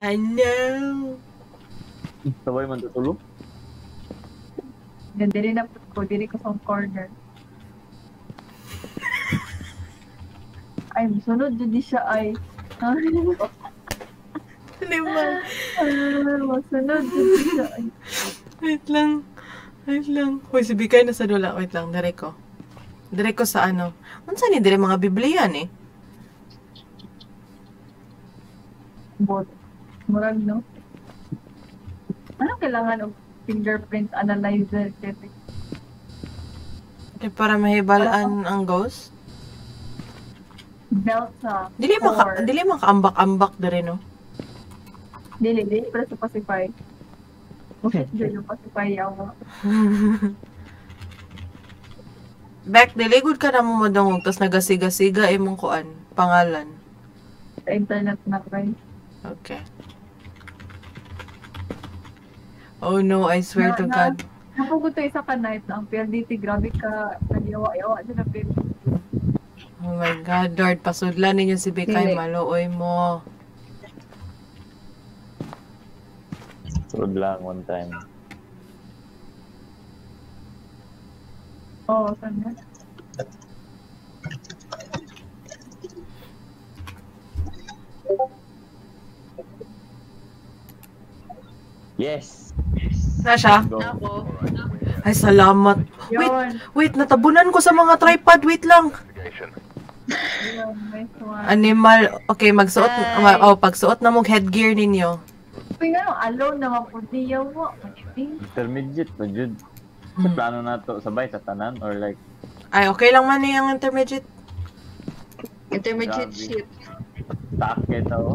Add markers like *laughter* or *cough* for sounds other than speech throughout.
I know. Sabay man tutulog. Yan, dili na ko, dili ko sa corner. *laughs* Ay, sunod din di siya ay. *laughs* Ah, masunod din di siya ay. Wait lang. Wait lang. Hoy, si Bikay na sa dula. Wait lang, dire ko. Dire ko sa ano. Unsa ni dire mga Biblia ni? Bot. Murag, no? Ano kailangan og fingerprint analyzer? Kasi Kaya para mahibalaan ang ghost? belt sa Dili maka core. dili makaambak-ambak dire no. Dili, dili, pero sa pacify. Okay, dili yung pacify yawa. *laughs* Back diligod ka na mo madungog tas nagasiga-siga imong kuan pangalan. Sa internet na kay. Okay. Oh no, I swear to Na- God. Napugot to isa ka night na ang PLDT, grabe ka, nagyawa-yawa din na PLDT. Oh my God, Lord, pasudlan ninyo si Bikay, maluoy mo. Tulog lang one time. Oo, oh, sana. Yes! Na siya? Ako. Ay, salamat. Wait, wait, natabunan ko sa mga tripod. Wait lang. Animal. Okay, magsuot. Ma- Oh, pagsuot na mong headgear ninyo. Uy, nga no, alone naman po niya mo. Intermediate pa, Jud. Sa plano na to, sabay sa tanan or like, Ay, okay lang man yung intermediate. Intermediate Grabe. Shit. taakit ako.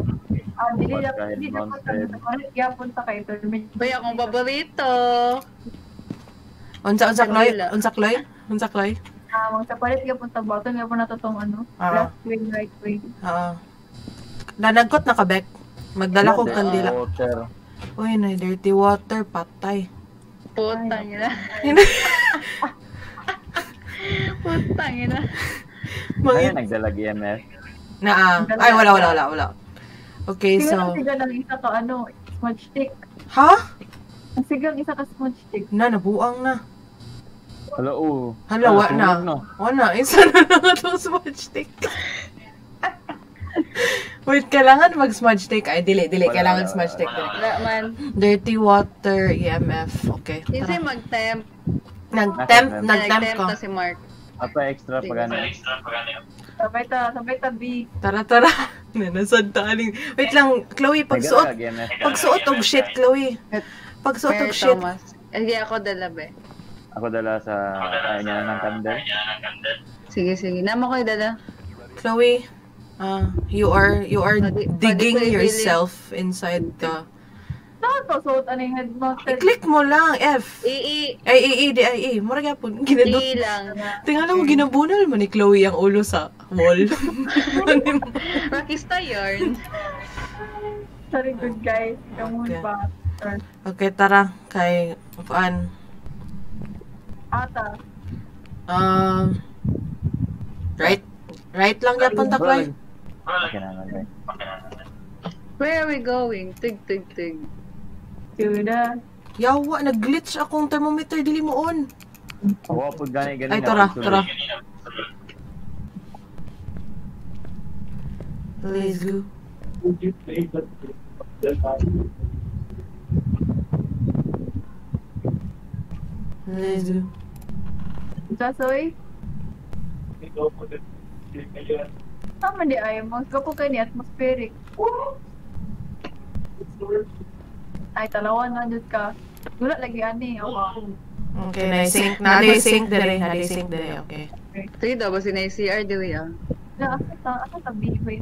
Ah, dili na, dili na po mounted. sa Parit, kaya punta kayo. Intermediate. Bay, akong paborito. Unsa, unsa, Chloe? Manila. Unsa, Chloe? Unsa, Chloe? Ah, mag sa parit kaya punta button, kaya po na to tong ano, Ah. left wing, right wing. Oo. Nanagkot na ka, Bek. Magdala Dirty kandila. Water. Uy, na dirty water, patay. Putang ina. Putang ina. Kaya Mga, nagdalag EMF. Na, ah. ay, wala, wala, wala, wala. Okay, Siga so, siga lang isa ka ano, smudge stick. ha? Ang sigang isa ka smudge stick. Na, nabuang na. Hala, oo. Hala, wa na. no? Wala, *laughs* isa na lang itong smudge stick. Wait, kailangan mag-smudge stick? Ay, dili, dili, Wala, kailangan wala, smudge stick. wala. Wala man. Dirty water, EMF. Okay, tara. mag-temp. Nag-temp, Nag-temp nag-temp Nag-temp ko. na si Mark. Apa extra pa gano'n? Sabay ta, sabay ta B. Tara, tara. *laughs* Nanasad taling. Wait lang, Chloe, pagsuot. Pagsuot og shit, Chloe. Pagsuot og shit. Thomas. Hindi ako dala be. Ako dala sa ayaw niya ng candle. Sige, sige. Nama ko dala. Chloe, uh, you are you are digging yourself inside the... Saan to? Suot ano yung head mounted? I-click mo lang, F. I-i. Ay, i, i, di, ay, i. Mura gyapon. Ginadot. I lang. Tingnan mo, ginabunal mo ni Chloe ang ulo sa wall. *laughs* Rockista yarn. Sorry, good guys. Kamun Okay. ba? Or okay, tara. Kay, kuan. ata. Um, right? Right lang gyapon ta, Chloe. Okay na. Where are we going? Tig, tig, tig. Tuda. Yawa, nag-glitch akong thermometer. Dili mo on. Ako po gani gani Ay, tara, tara. Let's go. Let's go. Jasoy? Tama di ay mo. Gapo ka ni atmospheric. Ay, talawan na dyan ka. Wala lagi ani. Ako. Okay, na-sync. Na-sync dire. Na-sync dire, okay. Sige daw ba si CR Dewey ah? Na, asa ta, asa ta, B, wait.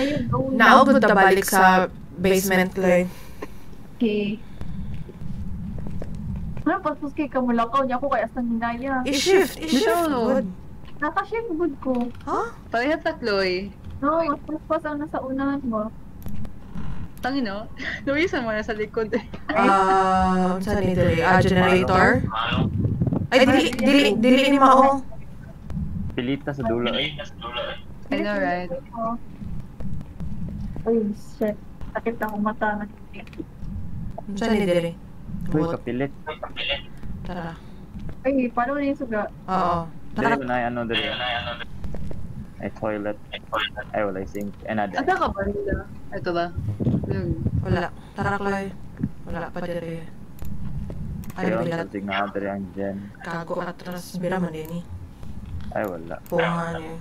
Ayun, go. Naabot ta balik sa basement, Chloe. Okay. Ano, pasus kay kamulakaw niya ako kay asang hinaya. I-shift, i-shift. Nakashift good ko. Huh? Pareha tatloy. No, mas paspas ang nasa unahan mo. Tangin no? Luwisan mo na sa likod eh. Ah, saan ni dire? Ah, generator? Ay, dili, dili, dili ni mao. Pilita sa dulo eh. I know right? Oh. Ay, shit. Sakit na akong mata na. Unsa ni dire? Uy, kapilit. Tara. Ay, paano na yung suga? Oo. Tara. ko na ano dali. Ay, toilet. Ay, wala yung sink. Ay, nada. Ada ka ba nila? Ito ba? Yung, Wala. Tara, Chloe. Wala pa dire. Ay, Ayun, bilat. na dali ang dyan. Kago atras. Bira man din eh. Ay, wala. Punga niya.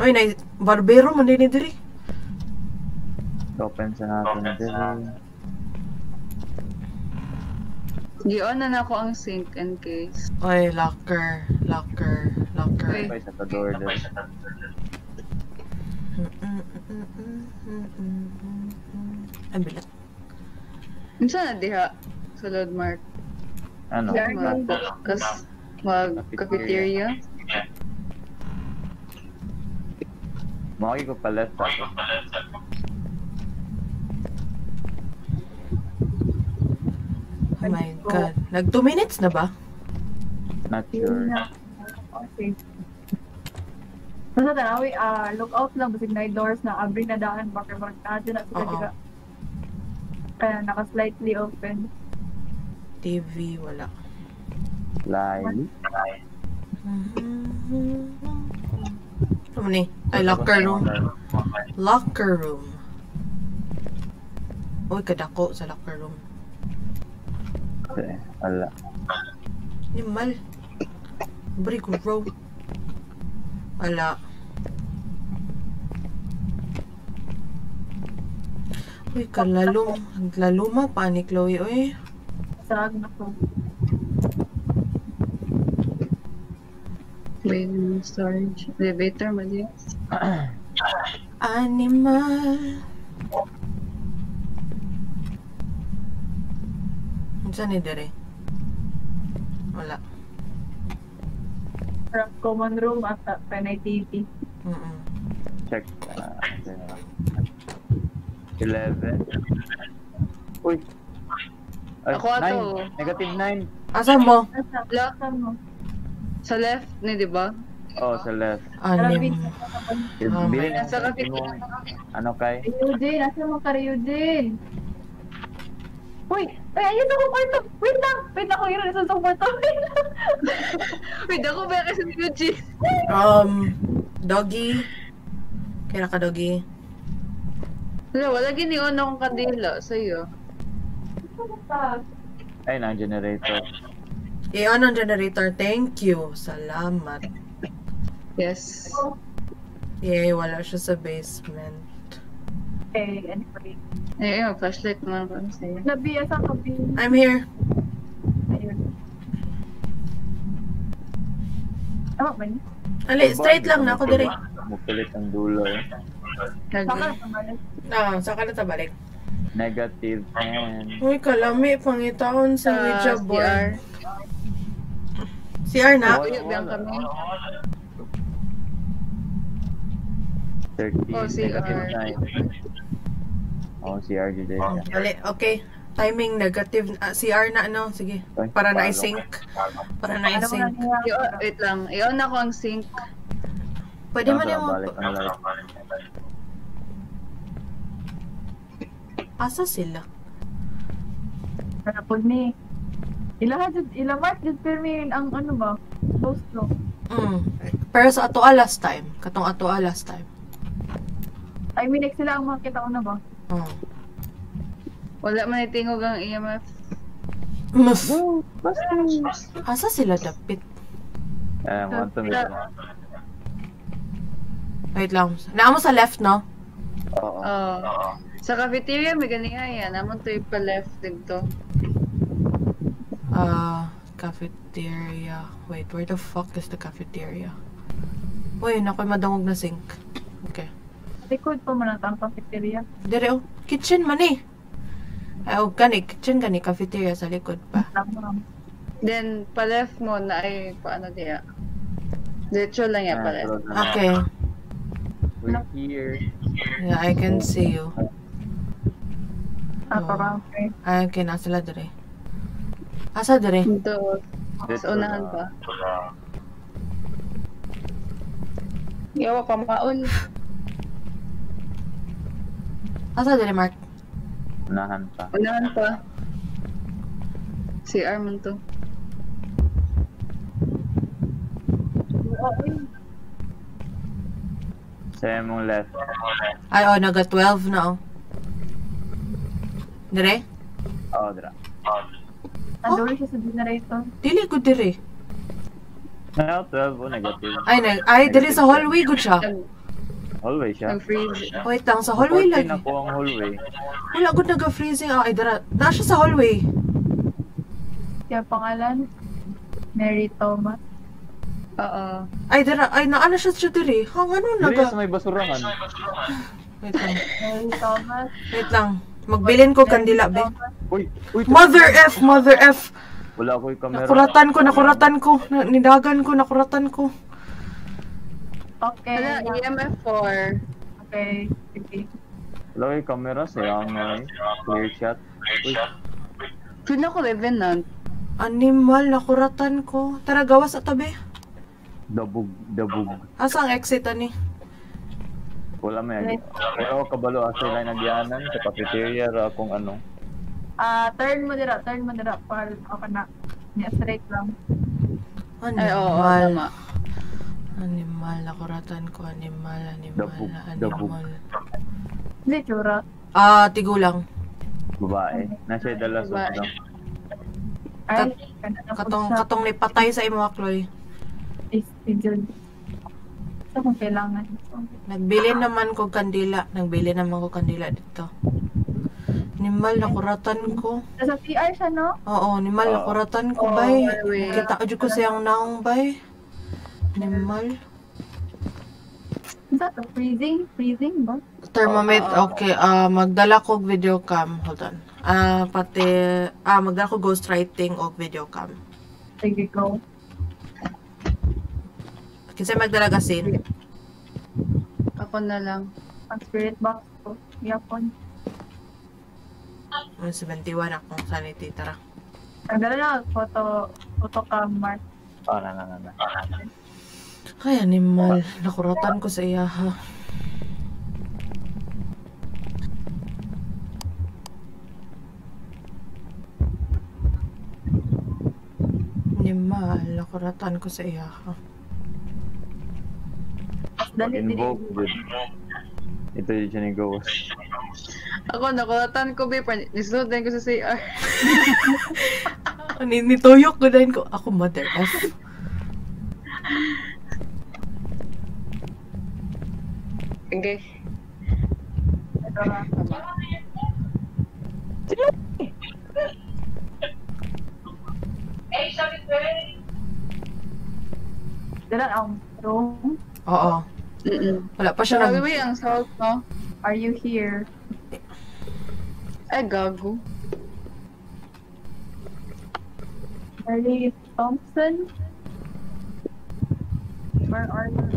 Ay, na barbero man din eh dire. Open sa natin dali. Gion na na ako ang sink in case. Ay, locker. Locker. Locker. Ay, sa door dali. Ay, bilat. Minsan na diha sa Lord Mark. Ano? Mag, kas, mag cafeteria. Maki ko palit ako. Oh my God. Nag 2 minutes na ba? Not sure. Okay. Basta tanawi, ah, look out lang. Basig na yung doors na abri na daan. Baka baka na dyan na Oo. sila Kaya naka-slightly open. TV, wala. Lily. Ano ni? Ay, locker room. Locker room. Uy, kadako sa locker room. Okay, wala. Nimal. Bari ko, bro. Wala. Uy, kalalong. Laluma pa ni Chloe, uy. Sarag na ko. Main storage. Elevator *clears throat* diya. Animal. Saan ni Dere? Wala. Sarap common room at uh, panay TV. Mm-mm. Check. Uh, 11. Uy. Ay, Ako ato. nine. Negative 9. Asa mo? Nasa mo. Sa left ni, di ba? Oh, sa left. Bilin Oh my mo Nasa sa kapit- Ano kay? Eugene, nasa mo ka Eugene? Uy! Ay, ayun ako kwarto! Wait lang! Wait ako, yun nasa sa kwarto. Wait lang! *laughs* Wait, ako ba kasi ni Eugene? Um, doggy. Kaya ka doggy. Wala, wala ginion akong kadila sa'yo. Ay, na generator. I-on ang generator. Thank you. Salamat. Yes. Yay, wala siya sa basement. Okay, anyway. Eh, yung flashlight naman ba sa'yo? Nabiya ah, sa kabi. I'm here. Ayun. Tama ba niya? Ali, straight lang na ako direct. Mukulit ang dulo eh. Saka na tabalik. Ah, saka na tabalik. Negative 10. Uy, kalami. Pangitaon sa Ouija board. CR na? Oo, yun lang kami. oh, negative Oh, CR dyan din. Oh, Dali, okay. Timing negative ah, uh, CR na ano, sige. Para na i-sync. Para na i-sync. Wait lang, iyon na ko ang sync. Pwede mo na yung... Asa sila? Kapag ni... Ilahat jud ilamat jud pirmi ang ano ba? Post no. Mm. Pero sa ato ah, last time, katong ato ah, last time. I mean, like sila ang makita ko na ba? Oh. Wala man itingog ang EMF. Mus. Asa sila dapit? Eh, mga to Wait lang. Naamo sa left, no? Oo. Oh. Sa cafeteria, may galing yan. Naman to yung pa-left dito. Ah, cafeteria. Wait, where the fuck is the cafeteria? Uy, nakoy madungog na sink. Likod pa man ang cafeteria. Dire oh, kitchen man eh. Ay, oh, gani, kitchen gani, cafeteria sa likod pa. Then, pa-left mo na ay paano diya. Diretso lang yan pa-left. Okay. We're here. Yeah, I can see you. Ah, parang okay. Ay, okay, nasa la dire. Asa dire? Dito. Sa unahan na. pa. Yawa pa maul. Asa dili Mark? Unahan pa. Unahan pa. Si Armand to. Sa mong left. Ay, oh, naga 12 na, oh. Dire? Oo, dira. Nandun siya sa generator. Dili ko dire. Ngayon, 12 o negative. Ay, nag ay, dire sa hallway gud siya. Hallway siya. Nag-freeze. Wait lang, sa hallway 14 lagi. ako ang hallway. Wala gud naga-freezing. Ah, ay, dara. Na siya sa hallway. Kaya pangalan, Mary Thomas. Oo. Ay, dara. Ay, naano siya siya dire. Hang ano, Diri naga... sa may basurahan. Wait lang. Mary Thomas. Wait lang. Magbilin ko kandila, be. Uy, uy. Mother F! Mother F! Wala ko yung camera. Nakuratan ko, nakuratan ko. Na- Nidagan ko, nakuratan ko. Okay. Wala, EMF 4. Okay. Sige. Wala ko yung camera. Sayang nga eh. Clear shot. Uy, Feel ako Revenant. Animal, nakuratan ko. Tara, gawas at tabi. dabog, dabog. Asa ang exit, ani? Wala may Wala ko kabalo asa sila nagyanan sa cafeteria ra kung ano. Ah, turn mo dira, turn mo dira. Para ako na. Niya, straight lang. Ay, oo, Animal. tama. Animal, nakuratan ko. Animal, animal, Dabog, animal. Hindi, tsura. Ah, tigulang. Babae. Nasa dala sa Babae. lang. Ay, po Katong, katong nipatay sa imo, Chloe. Is, is, Ito kung kailangan. Nagbili naman ko kandila. Nagbili naman ko kandila dito. Animal, nakuratan ko. Nasa PR siya, no? Oo, animal, Oo. nakuratan ko, bay. anyway. Kita ko ko siyang naong, bay. Animal. Is that a freezing? Freezing ba? Thermometer, Oo. okay. Ah, magdala ko video cam. Hold on. Ah, pati, ah, magdala ko ghostwriting o video cam. Sige, go. Kasi magdala kasi. Ako na lang. Ang spirit box ko. Yapon. 71 akong sanity, tara. Nagdala na photo, photo cam mark. Ah, na, na, na, na. Ay, animal. Nakuratan ko sa iya, ha. Animal. Nakuratan ko sa iya, ha. Dali, dali. Ito yung siya ni Ghost. Ako, nakulatan ko, babe. Nisunod din ko sa CR. *laughs* Ni nituyok ko din ko. Ako, mother F. Okay. Ito na. Dala ang room. Oo. Mm-mm. Wala pa siya Sabi nag... mo yung salt, no? Are you here? Ay, gago. Mary Thompson? Where are you?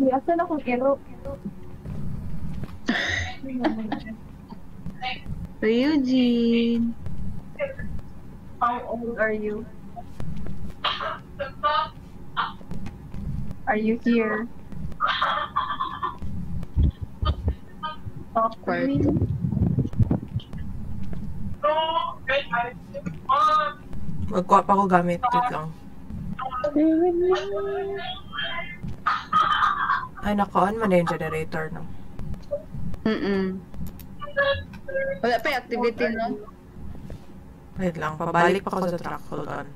Hey, asan ako kero? Eugene. *laughs* How old are you? Are you here? Talk to me. Magkuha pa ko gamit. Wait lang. Ay, naka-on man na yung generator, no? Mm-mm. Wala pa yung activity, no? Wait lang. Pabalik pa ko sa truck. Hold on.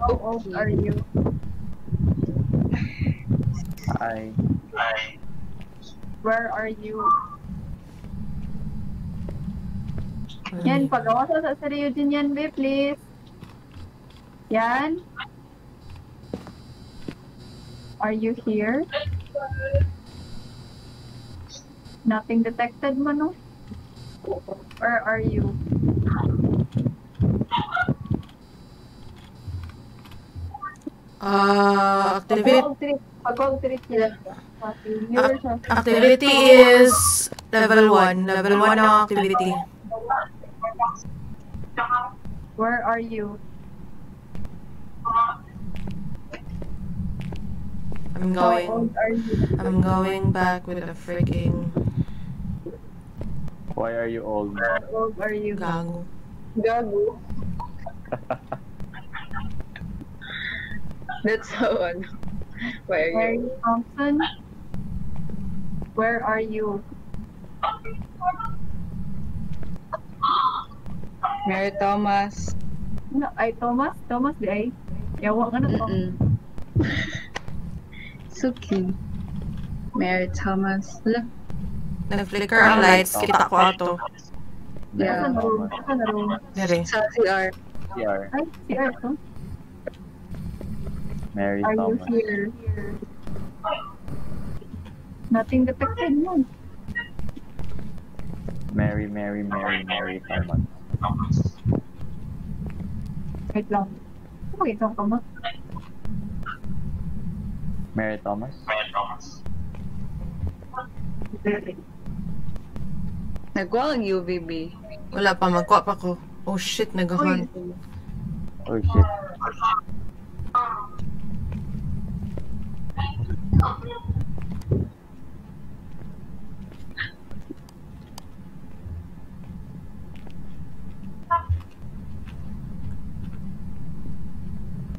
How old are you? Hi. Where are you? Yan, pagawa sa sa Sir Eugene yan, babe, please. Yan. Are you here? Nothing detected Manu? Where are you? Ah, activity, Pag-gold trip. Pag-gold trip yan. Mirror siya. activity is level 1. Level 1 ng activity. Where are you? I'm How going. old are you? I'm going back with a freaking Why are you old? How old are you? gago. Gago. *laughs* That's so ano. Where are Mary you? Thompson? Where are you? Mary Thomas. Ano, ay, Thomas? Thomas, di ay? Yawa ka na to. Suki. Mary Thomas. Wala. Nag-flicker ang lights, kita ko ato. Yeah. Sa CR. CR. Ay, Art, no? Mary Are you Thomas. here? Nothing detected mo. Mary, Mary, Mary, Mary Thomas. Wait lang. Ano itong kama? Mary Thomas? Nagwa ang UVB. Wala pa, magkwa pa ko. Oh shit, nag-hunt. Oh shit.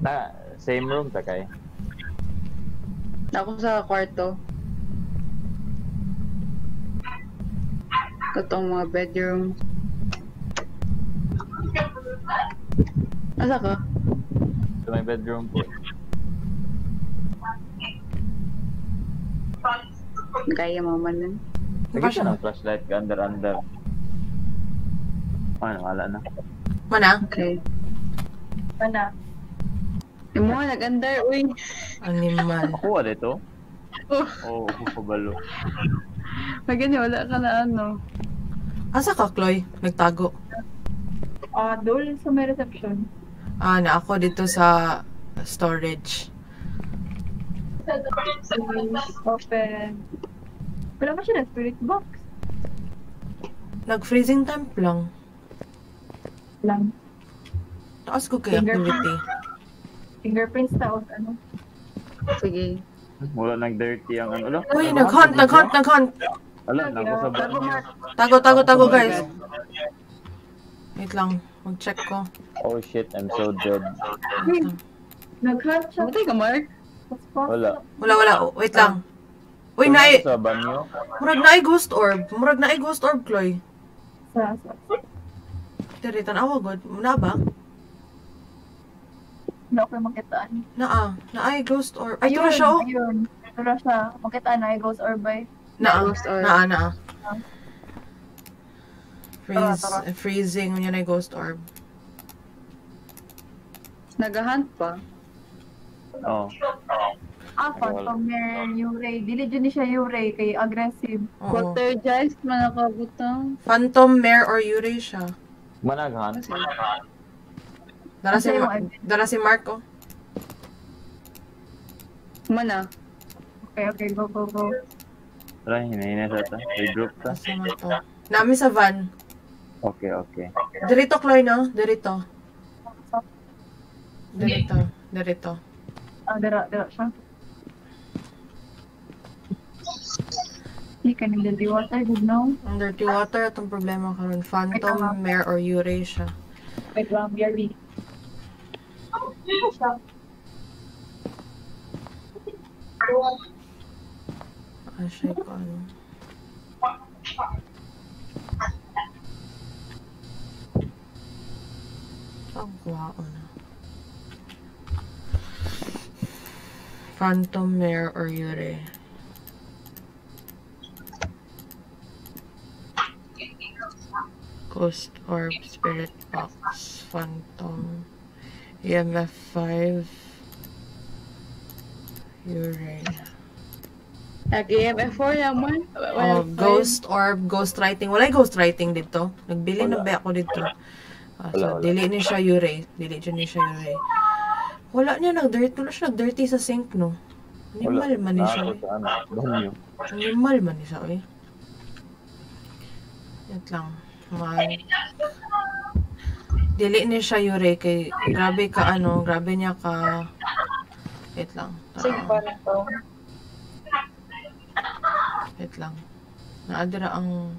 Na, same room ta kay. Ako sa kwarto. Katong mga bedroom. Asa ka? Sa may bedroom po. Kaya mo man nun. Sige siya ng flashlight ka under under. Ano, wala na. Mana? Okay. Mana? Yung mga nag-under, uy. Animal. Ako wala ito? Oh, Oo, oh, kabalo. magani, wala ka na ano. Asa ka, Chloe? Nagtago. Ah, doon sa may reception. Ah, na ako dito sa storage. Open. Wala ba siya na spirit box? Nag-freezing temp lang. Lang. Taas ko kay activity. Fingerprints ta o ano? Sige. Wala nag-dirty ang ano. Uy, ano, nag-hunt, nag-hunt, nag-hunt. Ala, mark. Tago, tago, tago, guys. Wait lang. Mag-check ko. Oh shit, I'm so dead. Nag-hunt siya. Matay ka, Mark? Wala. Wala, wala. Wait lang. Uy, naay. Sa banyo. Murag naay ghost orb. Murag naay ghost orb, Chloe. Sa, sa, Diri, tanawa, God. Na ba? Na ako makitaan. Naa. Naay ghost orb. Ay, tura siya, oh. Ayun. Tura siya. Makitaan na, it goes or by. Naa. Ghost orb. Naa, naa. Tara, Freeze, tara. freezing yun ay ghost orb. Nag-hunt pa. Oh. Ah, Phantom Mare, Yurei. Dili dyan ni siya Yurei, kay aggressive. Oo. Poltergeist, man nakabutang. Phantom Mare or Eurasia. Managhan. Kasi, Dara si, Ma- dara si Marco. mana. Okay, okay, go, go, go. Tara, hinahina sa ta. Ta. Kasi mo to. Nami sa van. Okay, okay. Dirito, Chloe, no? Dirito. Dirito. Dirito. Ah, dira, dira siya. Hindi ka nila di water, good now. Ang dirty water, itong problema karon Phantom Mare or Eurasia. Wait lang, BRB. Ah, siya ko ano. Ang kwao na. Phantom Mare or Yure. Ghost Orb, Spirit Box, Phantom, EMF 5, Yure. Nag-EMF4 naman. Oh, ghost orb, ghost writing. Walay ghost writing dito. Nagbili na ba ako dito? Ah, so, Wala, wala. dili ni siya Yurei. Dili dyan ni siya Yurei. Wala niya nag-dirty. Wala siya nag-dirty sa sink, no? Animal man ni siya. Sa ano. Animal man ni siya, eh. Wait lang. Man. Dili ni siya Yurei kay grabe ka ano, grabe niya ka Wait lang. Sige pa na to. wait lang. Naadra ang...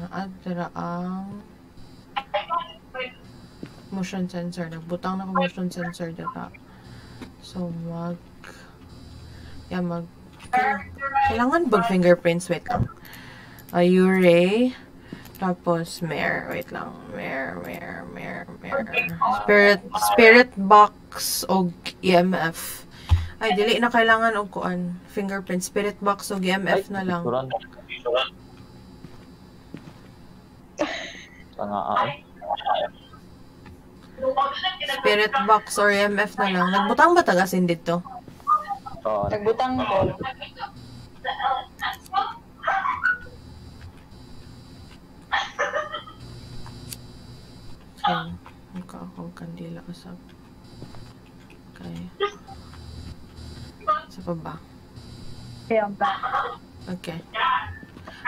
Naadra ang... Motion sensor. Nagbutang na ko motion sensor dito. So, mag... Yeah, mag... Kailangan bag fingerprints. Wait lang. Uh. Tapos, Mare. Wait lang. Mare, Mare, Mare, Mare. Spirit, Spirit Box o EMF. Ay, dili na kailangan og kuan. Fingerprint. Spirit Box o EMF na lang. Tanga ah. eh. Spirit Box or EMF na lang. Nagbutang ba tagasin dito? Oo. Nagbutang ko. Okay. Mukha akong kandila usap. Okay. Sa pa ba? Kaya ba? Okay.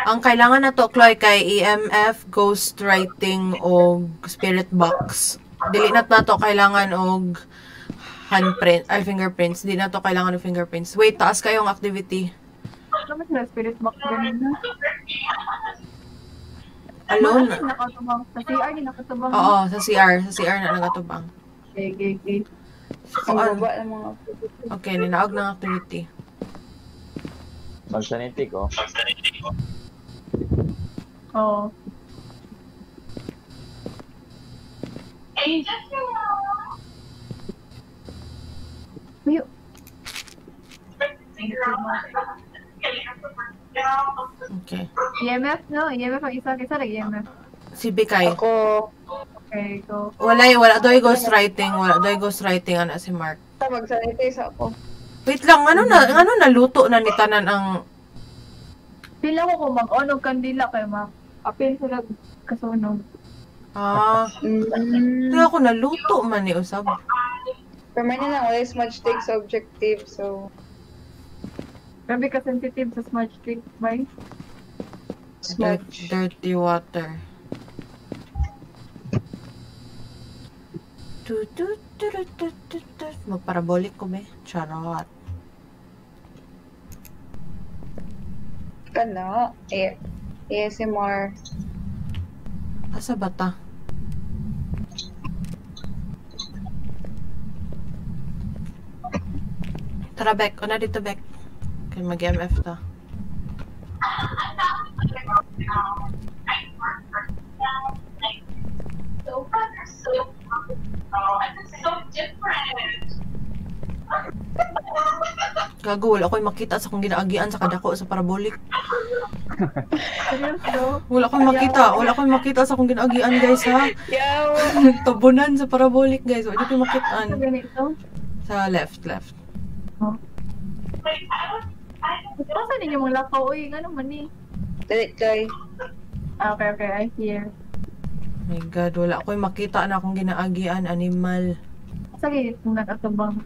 Ang kailangan na to, Chloe, kay EMF, ghost writing, o spirit box. Dili na to kailangan og handprint, ay fingerprints. Di na to kailangan ng fingerprints. Wait, taas kayong activity. Ano na spirit box ganun na? Alone? Ano nakatubang? Sa CR din nakatubang. Oo, sa CR. Sa CR na nagatubang. Okay, okay, okay. Ang Kuan. baba ng mga Okay, ninaog ng activity. Magsanitik oh. Oo. May... Okay. EMF, no? EMF ang isa. Kisa lang EMF. Si Bikay. Ako, Okay, go. Wala, wala doy ghost writing. Wala doy ghost writing ana si Mark. sa mag-sanitize ako. Wait lang, ano na, ano na luto na ni tanan ang Pila ko kung mag-onog kandila kay ma. Apil sila kasunog. ah, Mm. kaya ako naluto man ni usab. Pero man lang, wala yung smudge takes objective, so... Grabe ka sensitive sa smudge stick, Dirt, Smudge. dirty water. Tu, tu, tu, tu, tu, tu, tu. Magparabolic ko be. Charot. Ano? A- ASMR. Asa ba ta? Tara, Beck. Una dito, Beck. Kaya mag-MF ta. Gago, wala ko'y makita sa kong ginaagian sa kadako sa parabolic. Seryoso? Wala ko'y makita. Wala ko'y makita sa kong ginaagian, guys, ha? *laughs* Tabunan sa parabolic, guys. Wala ko'y makitaan. Sa left, left. Saan ninyo mga lakaw? Uy, ano man ni? Dali kay. Ah, okay, okay. I hear. My God, wala ko'y makita na akong ginaagian, animal. Kung nag-atubang.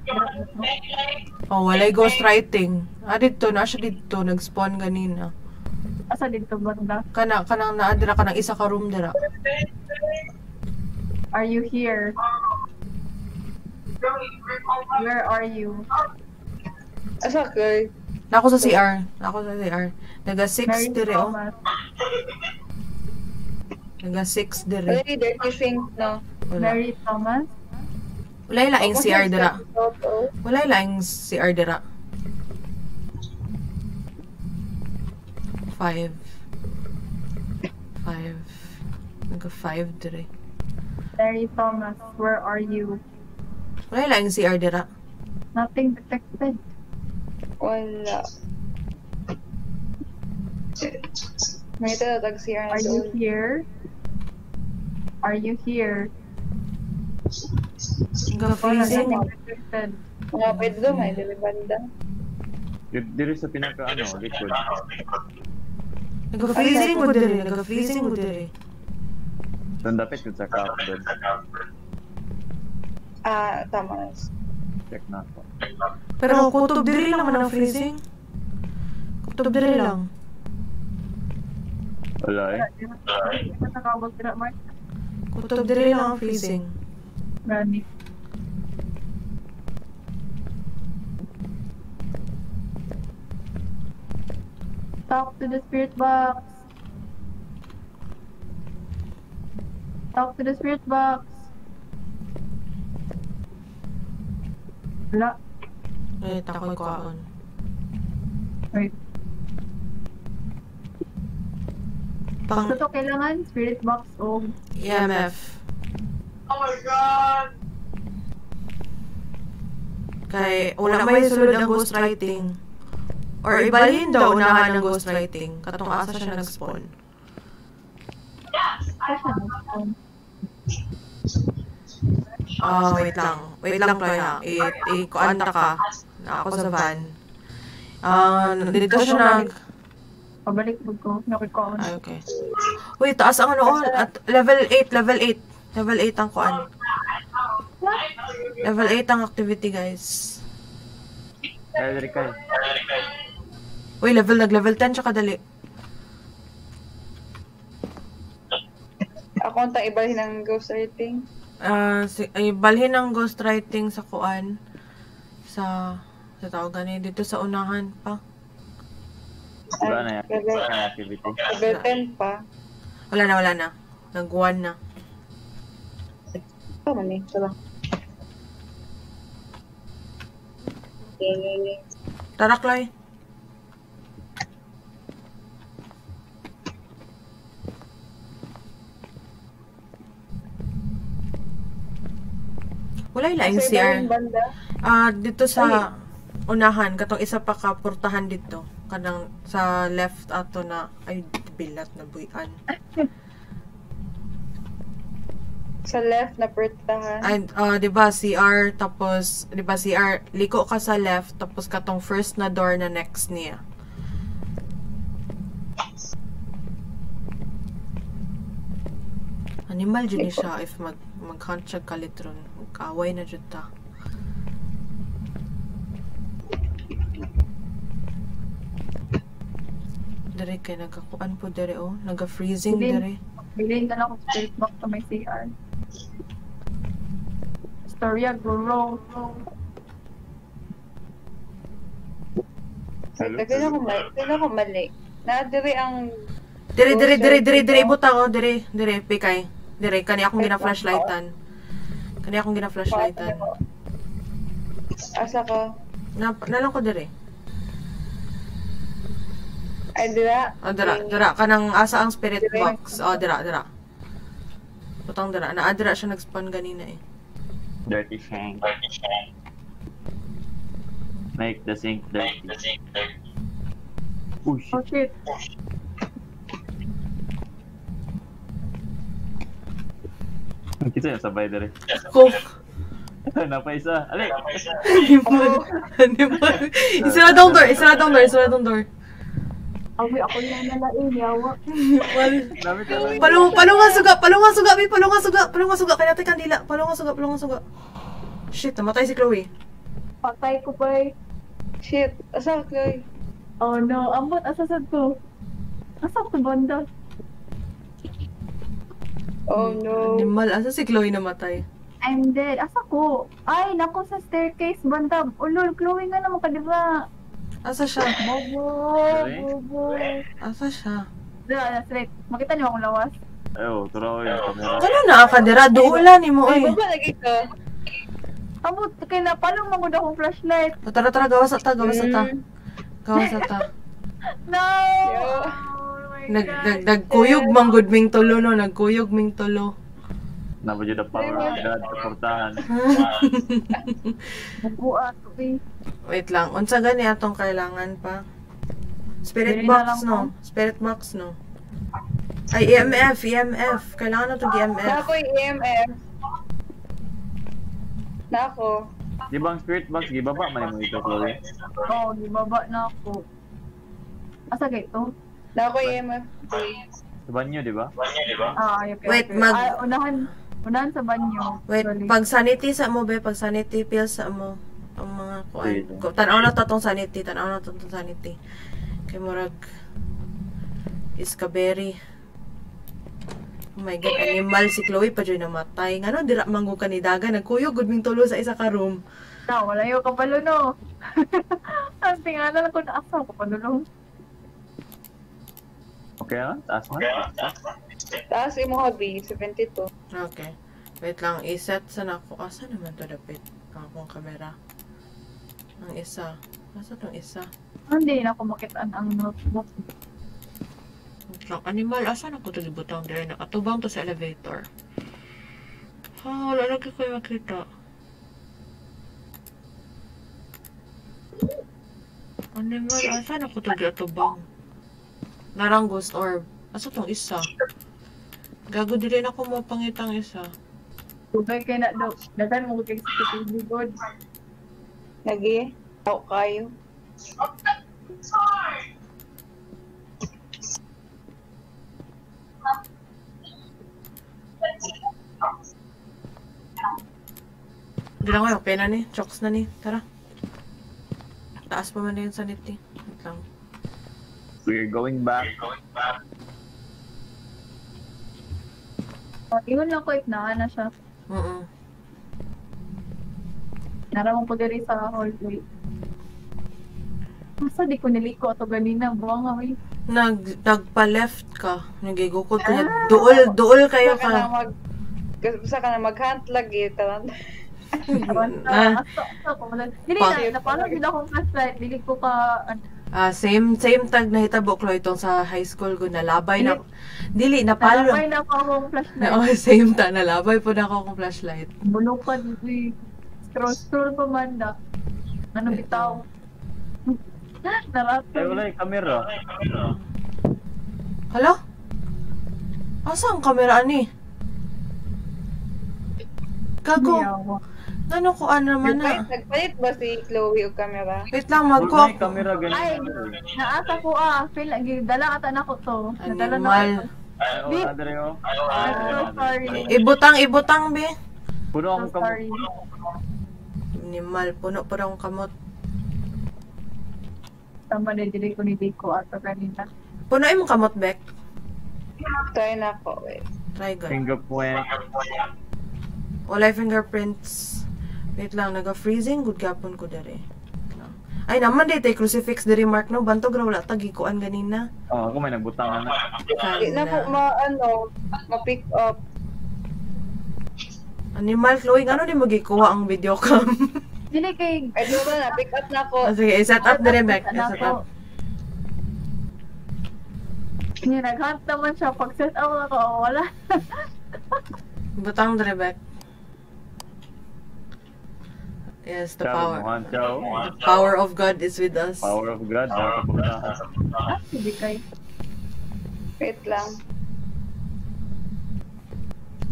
Oh, walay ghostwriting. Ah, dito, na siya dito. Nag-spawn ganina. Asa dito banda? Kana, kanang naadira ka ng isa ka room dira. Are you here? Where are you? Asa kay? Nako sa CR. Nako sa CR. Naga 6 Mary dire, oh. Naga 6 dire. Yung dirty sink, no? Wala. Mary Thomas. Wala yung laing Ako CR dira. Wala yung laing CR dira. 5. 5. Naga 5 dire. Mary Thomas, where are you? Wala yung laing CR dira. Nothing detected. Wala. May ito tag CR na Are you doon. here? Are you here? Naga freezing. Nothing detected. Mga pwede doon, may dili banda. Yun, Diri sa pinaka ano, liquid. Naga freezing ko dire. Naga freezing ko dire. Doon dapat yun sa cup doon. Ah, tama. Check na ako. Pero kutob diri lang man ang freezing. Kutob diri lang. Wala eh. Kutob diri lang ang freezing. Gani. Talk to the spirit box. Talk to the spirit box. Wala. Wait, ako'y kuhaon. Wait. Pang So to kailangan spirit box o EMF. Kay, una may sulod ang ghostwriting. Or ibalhin daw unahan ng ghostwriting. Katong asa siya nag-spawn. Ah, wait lang. Wait lang, Chloe. I, i, kuan na ka. Ako sa van. Ah, dito siya nag... pabalik mo ko. Nakiko Ay, okay. Wait, taas ang ano, oh, at level 8, level 8. Level 8 ang kuan. Level 8 ang activity, guys. Diri kay. Uy, level nag-level 10 siya kadali. Ako ang ibalhin ng ghostwriting. Ah, si, ay, balhin ang ghostwriting sa kuan. Sa, sa tawag gani, dito sa unahan pa. Wala na yan. Wala na activity. level 10 pa. Wala na, wala na. Nag-1 na. Ito lang. Yay. Tara, Chloe. Wala yung CR. Ah, dito sa unahan, katong isa pa ka portahan dito. Kanang sa left ato na ay bilat na buyan. *laughs* Sa left na pertahan. Ay, ah, 'di ba CR tapos 'di ba CR liko ka sa left tapos katong first na door na next niya. Animal jud ni siya if mag mag-hunt siya kalitron. Mag-away na jud ta. Dere kay nagkakuan po dere oh, naga-freezing Bilin. dere. Bilhin ka na ako spirit box to my CR. Storya, guro. Hello? Kaya ako mali. Kaya ako mali. Nadiri ang Dire, dire, dire, dire, dire, ibutang oh, dire, dire, pikay. Dire, kani akong gina-flashlightan. Kani akong gina-flashlightan. asa ka. Na, nalang ko dire. Ay, dira. Oh, dira, dira, kanang asa ang spirit box. Oh, dira, dira. Butang dira, naa dira siya nag-spawn ganina eh. Dirty shank. Make the sink dirty. Oh Oh shit. shit. Kita yung sabay dere. Cook! *laughs* Napa isa. Ali! Animal. Animal. Isaradong door, isaradong door, isaradong door. Awi, ako lang nalain, yawa. Animal. Dami ka lang. Palung, palungan suga, suga, mi, palungan suga, palungan suga, kaya natin kandila, suga, palungan suga. Shit, namatay si Chloe. Patay ko pa eh. Shit. Asa Chloe? Oh no, ambot, asasad ko. Asa ko banda? Oh no. Animal, asa si Chloe namatay? I'm dead. Asa ko? Ay, nako sa staircase, banda. Ulol, Chloe nga naman ka, di ba? Asa siya? *laughs* Bobo, bobo. Asa siya? Dila, straight. Makita niyo akong lawas? Ayaw, turaw yung camera. Kano na ka dira? Duula ni mo eh. baba lagi ka. Ambot, kaya napalong magod akong flashlight. O, Tara, tara, gawas ta, gawas ta. Mm. Gawas ta. *laughs* No! Yo. Oh my Nag, God. nag, nagkuyog mang good ming tulo no, nagkuyog ming tulo. Na power of God sa portahan. *laughs* Bubuat, okay. Wait lang, unsa gani atong kailangan pa? Spirit Dili box no, spirit box no. Ay, EMF, EMF. Kailangan na to Na EMF. ako yung EMF. Na ako. Di ba ang spirit box, gibaba man mo ito, Chloe? Oo, oh, baba na ako. Asa kayo to? Na ako yung EMF. Sa banyo, di ba? Ah, ayok. Wait, mag- Ay, unahan, unahan sa banyo. Wait, Sorry. pag sanity sa mo be, pag sanity pills sa mo. Ang mga kuan. Ko- Tanaw na to tong sanity, tanaw na to tong sanity. Kay murag Iskaberry. Oh my god, animal si Chloe pa dyan namatay. Ngano dira manggo ka ni Daga nagkuyog gud ming tulo sa isa ka room. Na, wala yung kapalo, no? *laughs* Ang tingala lang ko na asa ko panulo. Okay na? Taas na? Taas imo habi, 72. Okay. Wait lang, iset sa nako. Asa naman to dapit? Ang akong kamera. Ang isa. Asa tong isa? Hindi na ako makitaan ang notebook. Wait lang. Animal, asa na ko to libutang dire? Nakatubang to sa elevator. Ha, wala lagi ko makita. Animal, asa na ko to atubang? Narang ghost orb. Asa tong isa? Gago dili na ko mapangitang isa. Tubay kay na daw. Dagan mo kay sa good. Lagi, tao kayo. Hindi lang kayo, okay na ni. Chokes na ni. Tara. Taas pa man na yung sanity. Wait lang. We're going back. Oh, ingon lang ko if naa na siya. Mm Naramang ko diri sa hallway. Masa di ko niliko ato ganina, buwang nga may. Nag, nagpa-left ka. Nagigukod ka niya. Duol, duol kayo ka na ka. mag... Basta ka na mag-hunt lagi, taran. Ah, Dili na, napalo din akong flashlight. Dili ko ka, ah, same, same tag na hitabo ko itong sa high school ko. Nalabay na. Dili, napalo. nalapay na ako akong flashlight. *laughs* Na, oh, same ta. Nalabay po na ako akong flashlight. Bulukan, di. Scroll, scroll pa man na. Ano bitaw? *laughs* Ay, Narapin. wala yung camera. Hala? Asa ang kamera ni? Gago. Ano ko ano naman na? Nagpalit, nagpalit ba si Chloe o camera? Wait lang, magko. yung camera Ay, naasa ko ah. Feel, lagi, dala ata na ko to. Nadala na Animal. ako. Ay, oh. I'm so sorry. Ibutang, ibutang, be. Puno akong kamot. Minimal, puno pa akong kamot. Tama na dili ko ni Dico ato kanina. Puno imong kamot, Beck. Try na ako, wait. Try God. Fingerprint. Wala fingerprints. Wait lang, naga-freezing. Good gapon ko dere. Ay naman dito, crucifix dere mark no. Bantog raw wala tagikuan ganina. Oh, ako may nagbutang na. Di na po Kana. ma, ano, ma-pick up. Animal Chloe, ano di magikuha ang video cam? *laughs* Dili kay Ay, di ba na, pick up na ako. Ah, Sige, i-set up dere, Beck. Ano I-set up. Niya nag-hunt naman siya. Pag set up ako, oh, wala. Butang dere, Beck. Yes, the power. Mohan. The power of God is with us. Power of God. Nasa puntahan. Ah, hindi kay. Wait lang.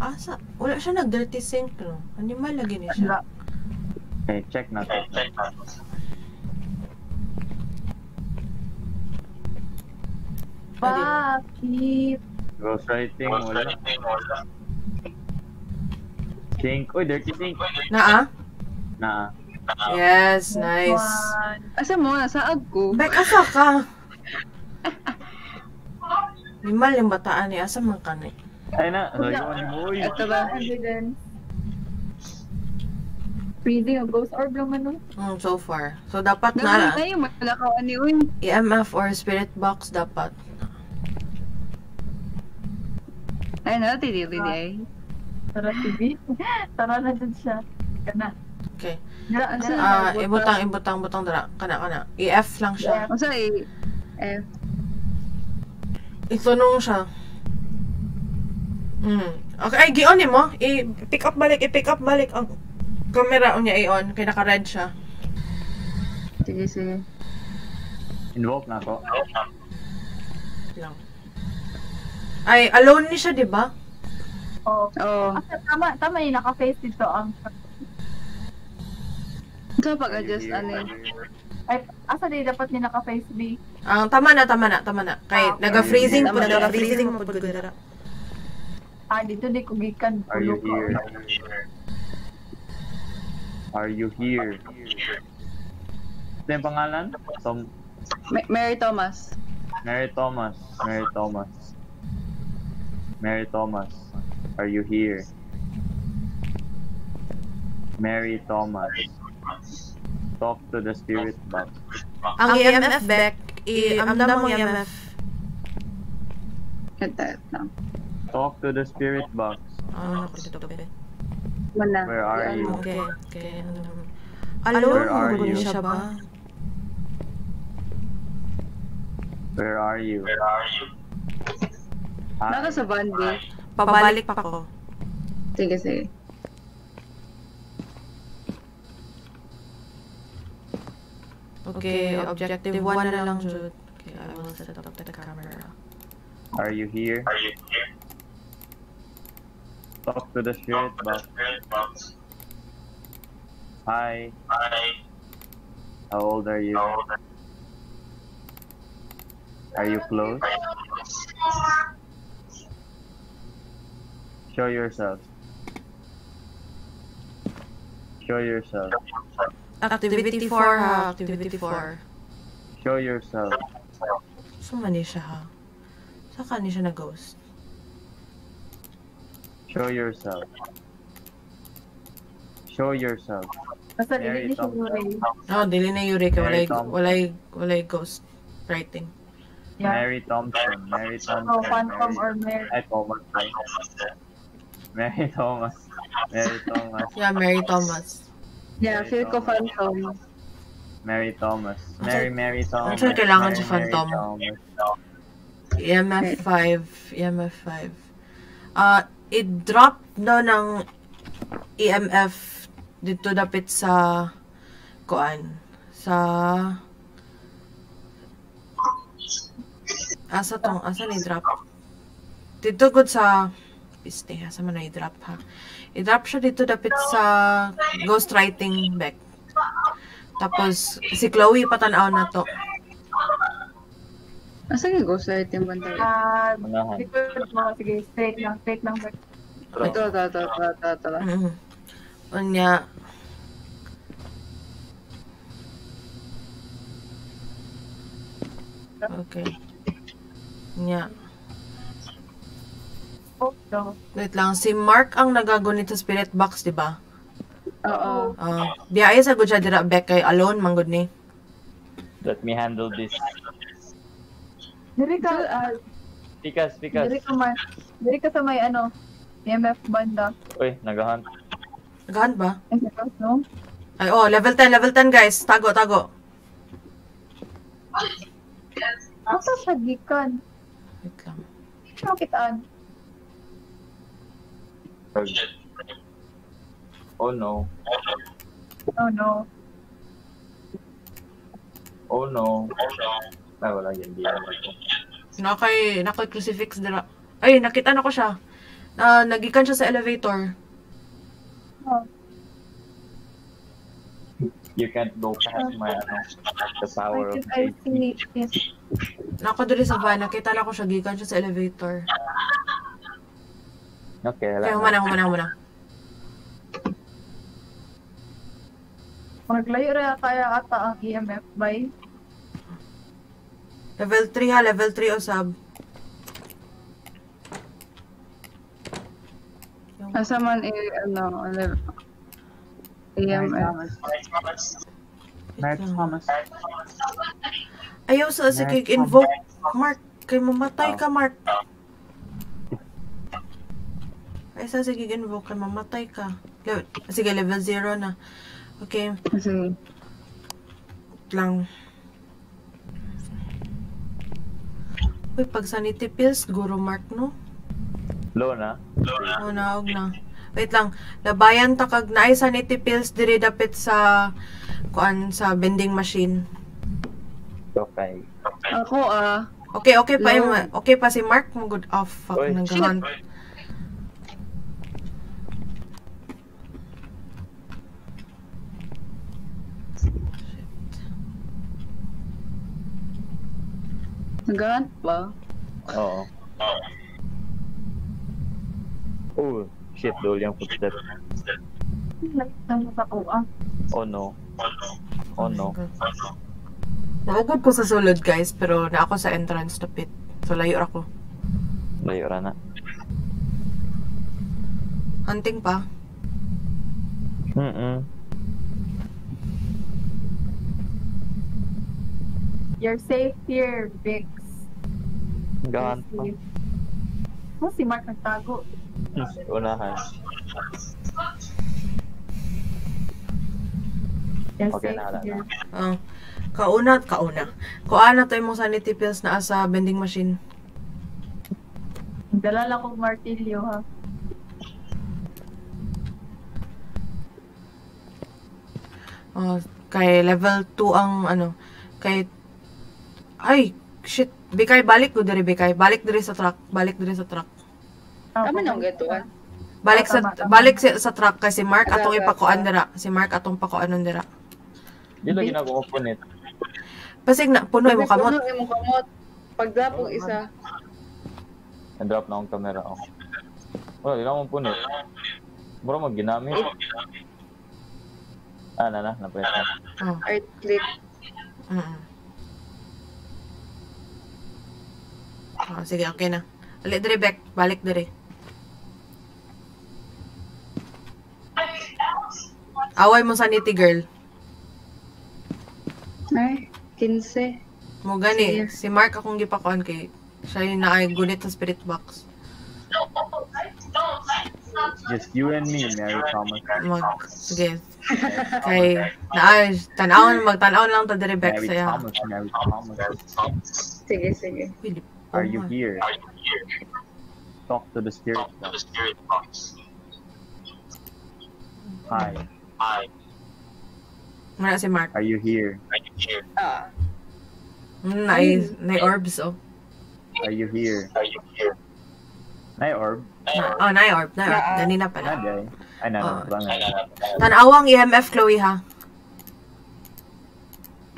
Asa? Wala siya nag-dirty sink, no? Animal lagi ni Wala. siya. Okay, check natin. Bakit? Ghostwriting, wala. Sink. Uy, dirty sink. Na, Na. Yes, nice. Asa mo, nasaag ko. Bek, asa ka? Limal yung bataan ni asa man ka ni. Ay na, layuan mo. Uy. Ito ba? Freezing a ghost orb lang nun. Mm, so far. So dapat na na yung malakaw ni Uy. EMF or spirit box dapat. Ay, natin dili ay. Tara, TV. *laughs* Tara na dyan siya. Kana. Okay. Asa dira. Ah, Ibutang. ibutang ibutang butang dara. Kana kana. EF lang siya. Masa eh, eh, Itunong siya. Mm. Okay, ay gion mo. I-pick up balik, i-pick up balik ang camera niya i-on kay naka-red siya. sige, sige. Invoke na ako. Lang. Ay, alone ni siya, di ba? Oh. Oo. Asa, tama, tama yung naka-face dito ang Ito pag-adjust, ano yun. ay asa di dapat ni naka-face B. Ang tama na, tama na, tama na. Kay Ah, okay. naga-freezing po, naga-freezing po dara. Ah, dito di ko gikan Are you pulo ko. here? Are you here? Yung pangalan? Tom Ma- Mary Thomas. Mary Thomas. Mary Thomas. Mary Thomas. Are you here? Mary Thomas. Talk to the spirit box. Ang EMF back, i-amdam mo EMF. Ito, ito. Talk to the spirit box. Ah, naku, dito ba? Muna. Where are you? Okay, okay. ano. Alone, Where are you? siya ba? Where are you? Where are you? Naka sa bandi. Pabalik pa ko. Sige, sige. Okay, objective 1 na lang, Jude. Okay, I will set up the camera. Are you here? Are you here? Talk to the spirit box. Hi. Hi. How old are you? Are you close? Show yourself. Show yourself. Activity 4 ha, activity 4. Show yourself. Sumani siya ha. Saka ni siya na-ghost. Show yourself. Show yourself. Basta Mary hindi siya Thompson. Yuri. Oh, dili na yuri ka. Walay, walay, walay ghost writing. Yeah. Mary Thompson. Mary Thompson. Oh, Phantom Mary- or Mary. Ay, Thomas. Mary Thomas. Mary Thomas. Yeah, Mary Thomas. Yeah, Mary feel ko phantom. Mary Thomas. Mary, Mary Thomas. ang sure kailangan Mary, si Phantom. Mary Thomas. EMF 5. EMF 5. Ah, i-drop daw ng EMF dito dapit sa kuan sa asa tong asa ni drop dito good sa piste asa man na i-drop ha i-drop siya dito dapit sa ghostwriting back tapos si Chloe patanaw na to Asa yung ghost light yung banda? Ah, Unahan. likod mo. Sige, straight lang. Straight lang. Ito, ito, ito, ito, ito, ito. lang. Mhm. Unya. Okay. Unya. Oh, no. Wait lang. Si Mark ang nagagunit sa spirit box, di ba? Oo. Uh, biyaya sa gud siya dira back kay alone man gud ni. Let me handle this. Diri ka, ah, Pikas, pikas. diri ka man. Diri ka sa may ano, EMF banda. Uy, nagahan. Nagahan ba? Ay, no? Ay, oh, level 10, level 10 guys. Tago, tago. Asa siya gikan? Wait lang. Siya kitaan. Oh no. Oh no. Oh no. Ay, wala yan. Di naman ito. Nakay, nakay crucifix dira. Ay, nakita na ko siya. Ah, nagikan siya sa elevator. Oh. You can't go past my, ano, the power of I see it. Nako diri sa van, nakita na ko siya gikan siya sa elevator. Okay, wala Okay, na. humana, humana, humana. Maglayo rin kaya ata ang EMF by Level 3 ha, level 3 usab. Yung- Asa man i, ano, ano, EMF. Mary Thomas. Ayaw sa Mark, sige invoke Mark kay mamatay ka Mark. Ay sa sige invoke mamatay ka. Le- sige level 0 na. Okay, Kasi, wait lang. Uy, pag sanity pills, guro Mark, no? Low na? Oh, naog na. Wait lang. Labayan ta kag naay sanity pills diri dapit sa kuan sa vending machine. Okay. ako ah, Okay, okay pa okay pa si Mark mo good off. Fuck, Oy. Nagant ba? Oo. Oh, shit, dole yung footstep. Nagtamo sa ko ah. Oh no. Oh no. Naugod ko sa sulod guys, pero na ako sa entrance to pit. So layo ako. Layo ra na. Hunting pa. Mm-mm. You're safe here, Vix. Gahan pa. Oh, si Mark nagtago. Unahan. Yes, Okay, safe nakalala. here. Oh. Kauna at kauna. Kuana to yung sanity pills na sa vending machine. Dala lang kong martilyo ha. Oh, kay level 2 ang ano, kay ay shit, Bikay balik ko diri Bikay. Balik diri sa truck, balik diri sa truck. Ah, Tama na ang gatuan. Balik Ah, sa tama. balik sa, sa truck kasi Mark Aga, atong ipakuan dira. Si Mark atong pakuan dira. Di lagi na ako punit. Basig na punoy mo kamot. Puno imong kamot. Pag-drop og isa. Na-drop na akong camera ako. Wala, di na akong punit. Mura mo ginamit. Ah, na na, napwet na. Oh. Right click. Mm. Oh, sige, okay na. Ali diri back, balik diri. Away mo sa niti girl. Ay, 15. Mo gani, si Mark akong gipakuan kay siya yung naay gunit sa spirit box. Just you and me, Mary Thomas. Mag, sige. Kay, naay, tanawon, magtanaw lang ta diri back Mary saya. Thomas, Mary Thomas. Sige, sige. Philip. Are you Oh, here? Talk to the spirit box. Hi, Wala si Mark. are you here? Ah, Mm, Naay, naay orbs, oh. Are you here? Nay orb? Oh, naay orb, naay orb. Na- Ganina pala. Naday. Ay, na, Ah. na, na. Tanawang EMF, Chloe, ha?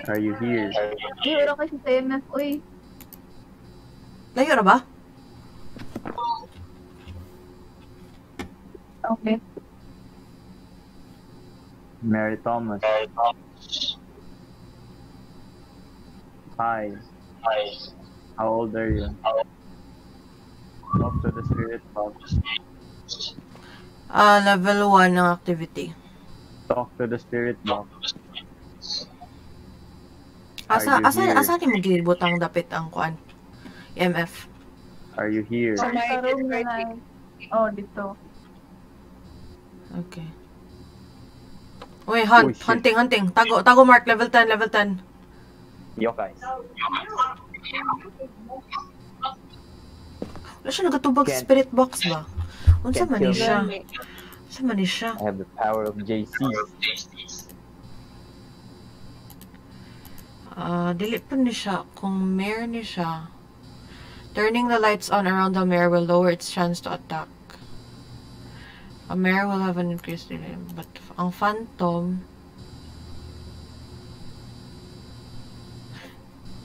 Are you here? Di, wala kasi sa MF. Uy, Layo na ba? okay. Mary Thomas. Hi. How old are you? Talk to the spirit box. Ah, level 1 ng activity. Talk to the spirit box. Asa, asa, asa ni mo gilibot ang dapit ang kuan? EMF. Are you here? Sa room na. Oh, dito. Okay. Uy, hunt, Oh, hunting, hunting. Tago, tago mark, level 10, level 10. Yokai. Wala siya nagatubag Can't- spirit box ba? Unsa man ni siya? Unsa man ni siya? I have the power of JC. Ah, dili pa ni siya. Kung mare ni siya, turning the lights on around the mare will lower its chance to attack. A mare will have an increased delay, but ang phantom,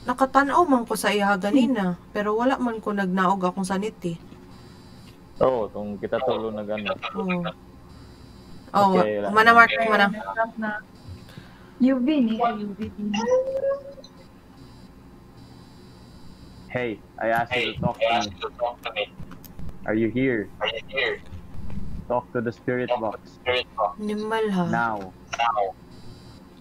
nakatanaw man ko sa iya ganina, pero wala man ko nagnaog akong sanity. Oo, oh, itong kita tulo na gano'n. Oo. Oh, Okay, mana mark, mana. Nag-drop na. Ay, UV ni. Hey, I asked you to talk to me. Are you here? Talk to the spirit box. Nimal ha. Now.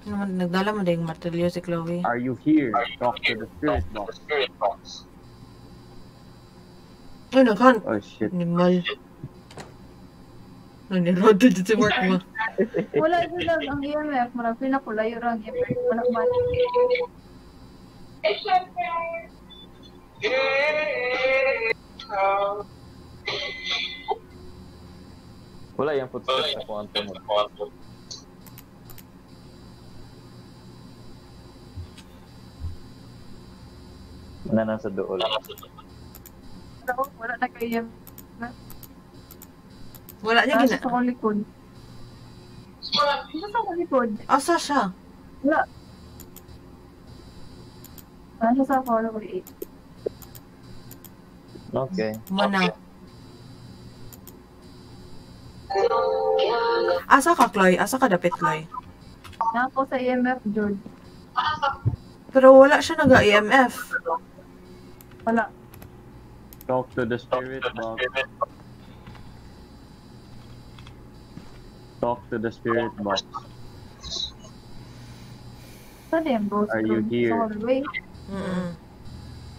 Naman, nagdala mo din martilyo si Chloe. Are you here? Talk to the spirit box. Ay, naghunt. Oh shit. Nimal. Nanirodo *laughs* dito si Mark mo. *laughs* Wala lang ang EMF. Marang pinakulayo lang EMF. Wala man. Wala yung footsteps na kung mo. Na nasa dool. Wala, wala na kay EMF. Wala niya Nasa gina. sa akong likod. Nasa sa akong likod. Asa siya? Wala. Nasa sa akong likod. Okay. Mana. Asa ka, Chloe? Asa ka dapit, Chloe? Nako sa EMF, George. Pero wala siya naga-EMF. Wala. Talk to the spirit box. Talk to the spirit box. Saan yung Are you here? Hallway. Mm-mm.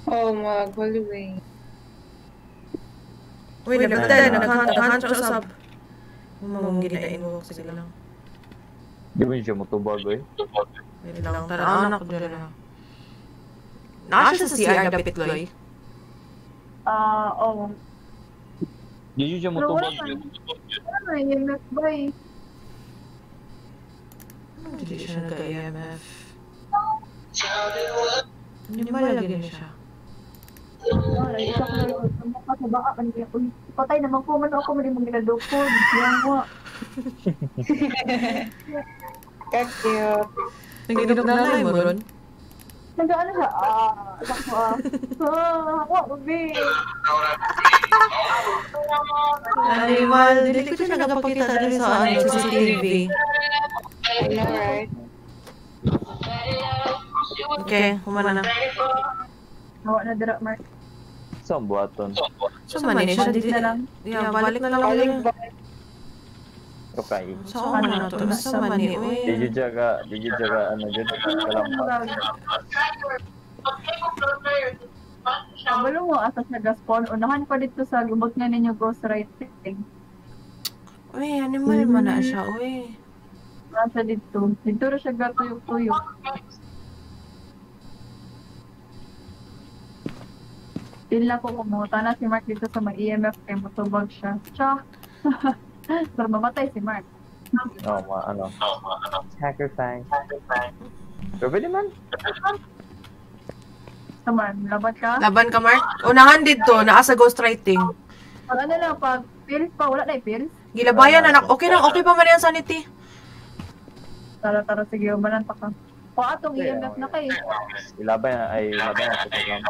Oh, mag-hallway. Uy, nagkanta, nagkanta, nagkanta usap. Mamang ginain mo sila lang. Di ba siya motubag eh? Wait lang, taraan ako dyan na. Naa siya sa CR dapit, Loy. Ah, oo. Di siya pa. Ano, yung boy. Hindi siya nagka-EMF. Hindi malagi na siya. Ah, isa ko na mukha sa baka kanina. Uy, patay naman ko. Mano ako mali mong ginadukod. Yan mo. Ka-cute. Nagkinaglalay mo ron? Nag-ano siya? Ah, anak ko ah. Ah, ako, babe. Animal, dili ko siya nagpakita dali sa ano, sa CCTV. Alright. Okay, humana na. Hawa na dira, Mark. Sa buhaton. So, mani siya Balik dili. na lang. Yeah, balik na lang Balik ulit. ba? Okay. Sa ano na to? Sa mani, uy. Di siya ka, di siya ka, ano dyan, kalampas. Kabalo mo asa sa gaspon. Unahan ko dito sa gubot nga ninyo ghostwriting. Uy, animal man na siya, uy. Nasa dito. Dito rin siya gatuyok-tuyok. Pila ko kumuta na si Mark dito sa may EMF kay matubag siya. Siya. Pero *laughs* mamatay si Mark. Oh, ma, ano. Sacrifice. Pero pwede man. Saman, labat ka? Laban ka, Mark? Unahan dito, naa sa ghostwriting. Pag ano lang, pag pills pa, wala na eh, pills. Gilabayan, anak. Okay lang, okay pa man yan, sanity. Tara, tara, sige, umalan pa ka. O atong Okay, EMF na kay. Ilabay na, ay, ilabay na sa program.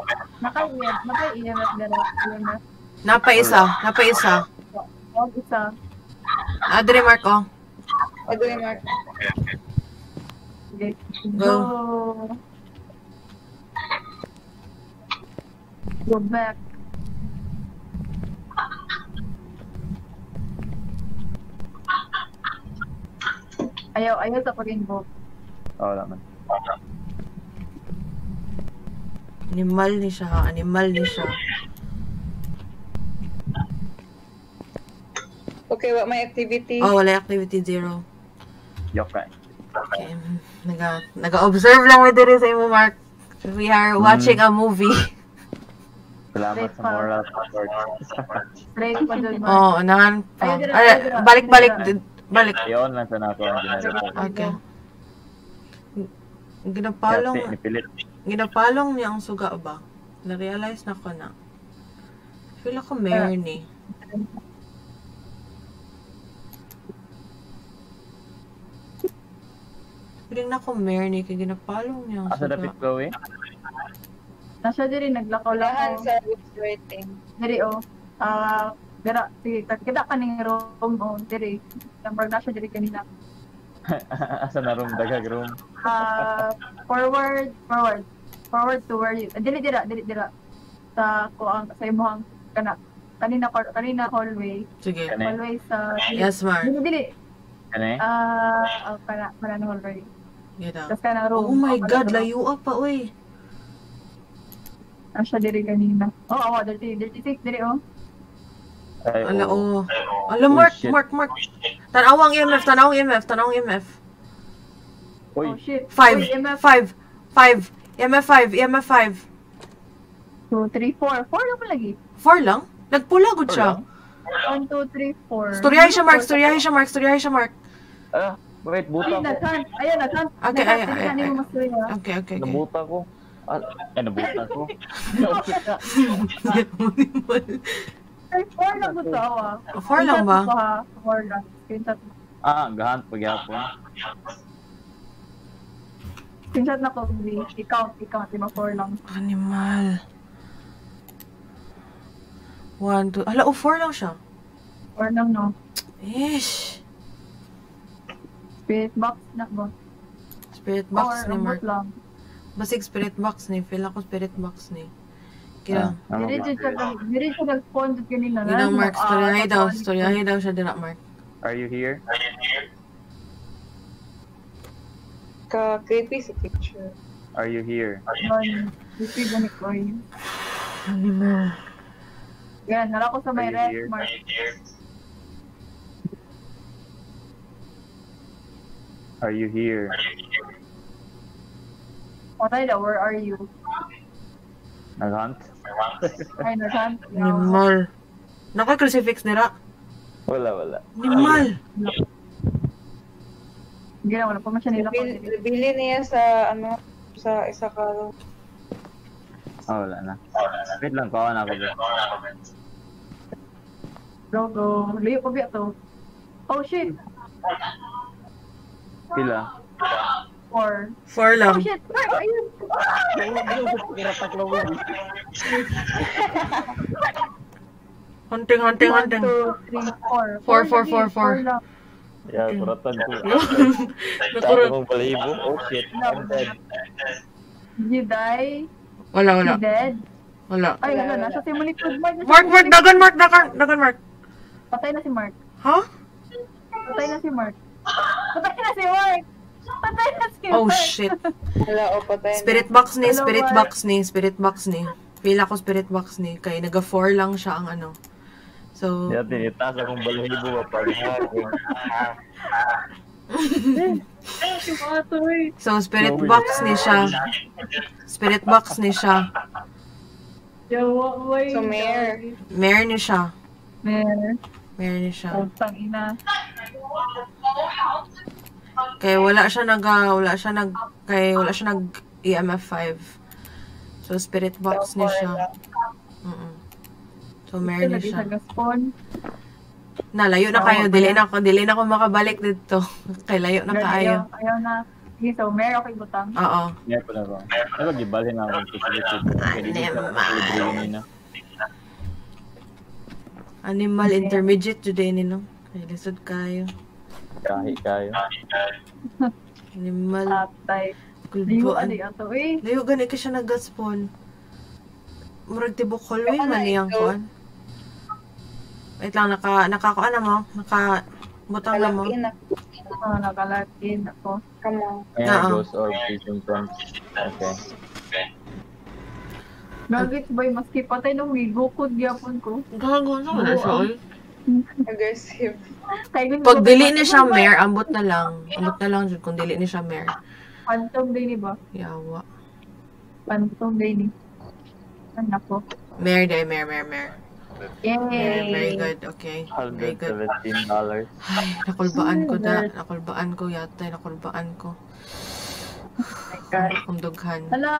Nakay EMF, nakay EMF na rin. EMF. Napa isa, napa isa. Adre, Mark, oh. Doon Mark. Go. Go back. Ayaw, ayaw sa pag-invoke. Oo naman. Animal ni siya, ha? Animal ni siya. Okay, what my activity? Oh, wala activity zero. Yokai. Okay. Naga, naga-observe lang mo diri sa imo, Mark. We are watching a movie. Salamat sa moral support. Straight pa doon. Mark. Oh, dira, Ay, dira. balik. Iyon lang sa ginagawa. Okay. Ginapalong, nipilit. ginapalong niya ang suga ba? Na-realize na ko na. Feel ako meron eh. Feeling na ko meron eh, kaya ginapalong niya ang Asa suga. dapit ko eh? Nasya diri, Lahan naglakaw-lakaw. sa ghostwriting. Diri, oh. Ah, dira, sige, kita ka ning room, oh. Diri. Number na siya diri kanina. *laughs* Asa na room, dagag room. Ah, forward, forward. Forward to where you, dili dira, dili dira. Sa ko ang sa imong kana kanina kanina hallway. Sige. Kani? Hallway sa Yes, Mark. Dili dili. Kani? Ah, uh, kana kana na hallway. Ganda. Tas kana room. Oh my kana God, room. layo pa, uy. Siya diri kanina. Oh, oh, dirty, dirty six diri oh. Ay, Ala, oo. oh. Ala, Oh, Mark, shit. Mark, Mark. Tanawang EMF, tanawang EMF, tanawang EMF. Uy, Oh shit. Five, Uy, MF five, five. EMF five, EMF five. 2 3 4. 4 lang lagi. Four lang? Nagpula gud Four siya. lang? 1 2 3 4. Storyahin siya, Mark. Storyahin siya, Mark. Storyahin siya, Mark. ah, wait, buta Ay, ko. Ayun, naghan. Okay, Naghan, ay, ay, naghan, ay. mo mastorya. Okay, okay, okay. Nabuta ko. Ah, eh, nabuta ko. *laughs* *laughs* Ay, 4 lang gusto ako ah. Four lang ba? Screenshot ko, ha. 4 lang. Screenshot mo. ah, gahan pagyapon. Screenshot na ko, B. I-count, i-count. Lima 4 lang. Animal. One, two. Ala, oh, four lang siya. 4 lang, no? Ish. Spirit box na ba? Spirit Or, box ni Mark. lang. Basig spirit box ni. Feel ako spirit box ni. Kaya, Ah, ano Diri siya, diri siya nag-spawn dyan kanina. yun ang Mark. Ah, Storyahin daw. nag-spawn. Storyahin daw siya din na, Mark. Are you here? Ka-creepy sa picture. Are you here? Ayun. Receive na ni Koy. Animal. Yan, nala ko sa may Are you red here? mark. Are you here? Patay daw, where are you? Nag-hunt? Ay, naghan. Animal. Naka-crucifix nila. Wala, wala. Animal. Hindi na, wala pa man siya nila. Bili, bili niya sa ano sa isa ka Oh, wala na. Wait lang, kawan ako ba? Go, go. Layo ko biya to. Oh, shit. Pila? Four. Four Oh, lang. shit. Mark, ayun. Hunting, hunting, One, hunting. two, three, four. Four, four, lagi, four, four. lang. Yeah, kuratan ko. *laughs* Nakurot. mong balahibo? Oh shit, I'm dead. You die. Wala, wala. You dead. Wala. Ay, ano, nasa si Malikod. Mark, Mark, Mark, dagan, Mark, dagan, dagan, Mark. Patay na si Mark. Ha? Patay na si Mark. Patay na si Mark. Patay na si Mark. Oh, shit. Wala o patay na. Spirit box ni, spirit box ni, spirit box ni. Pila ko spirit box ni. Kaya naga-4 lang siya ang ano. So, Yeah, tinitaas akong balahibo pa pag so spirit box ni siya. Spirit box ni siya. So, Mayor. Mare ni siya. Mayor. Mare ni siya. Ina. Kaya wala siya nag ah, wala siya nag kaya wala siya nag EMF 5. So spirit box ni siya. So mare ni Lagi siya. sa gaspon. Nalayo na kayo, dili na ako, dili na ako makabalik dito. *laughs* Kay layo na kaayo. Ayaw, na. Sige, so Mayor ako ibutang. Oo. Yeah, pa na ba? Ano ba, gibalhin ako ng facility? Animal. Animal intermediate today ni no. Kay lisod kayo. Kahi kayo. Animal Atay. Kulbuan. adi ato eh. Layo gani ka siya nagaspon. Murag tibok hallway man niyang kuan. Wait lang, naka, nakakuan na mo. Naka, butang mo. Kalaki na. Oh, nakalatin ako. Come on. Ayan, Oo. ghost orb, vision friends. Okay. Gagit boy, maski patay nung gigukod gyapon ko. Gago na wala siya, oy. Aggressive. Pag dili ni siya mare, ambot na lang. Ambot na lang jud kung dili ni siya mare. Phantom day ni ba? Yawa. Phantom day ni. Ano ko? Mare day, mare, mare, mare. Very, very Yay! good. Okay. Very good. $117. Ay, nakulbaan ko da. Nakulbaan ko yata. Nakulbaan ko. *sighs* Oh my God. Akong dughan. Hala,